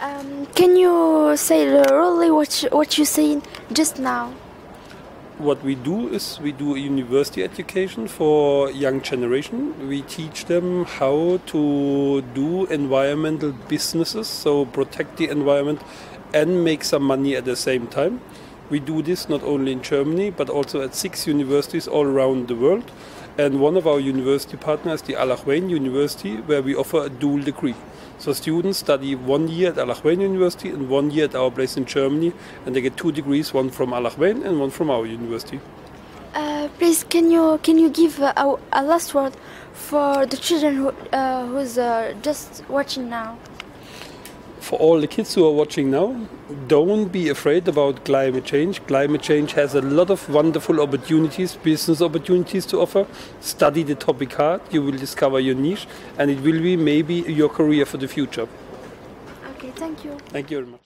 Um, can you say really what you, what you saying just now? what we do is we do university education for young generation. We teach them how to do environmental businesses, so protect the environment and make some money at the same time. We do this not only in Germany but also at six universities all around the world. And one of our university partners, the Al Akhawayn University, where we offer a dual degree. So students study one year at Al Akhawayn University and one year at our place in Germany, and they get two degrees, one from Al Akhawayn and one from our university. Uh, please, can you can you give a, a last word for the children who uh, who's uh, just watching now? For all the kids who are watching now, don't be afraid about climate change. Climate change has a lot of wonderful opportunities, business opportunities to offer. Study the topic hard, you will discover your niche, and it will be maybe your career for the future. Okay, thank you. Thank you very much.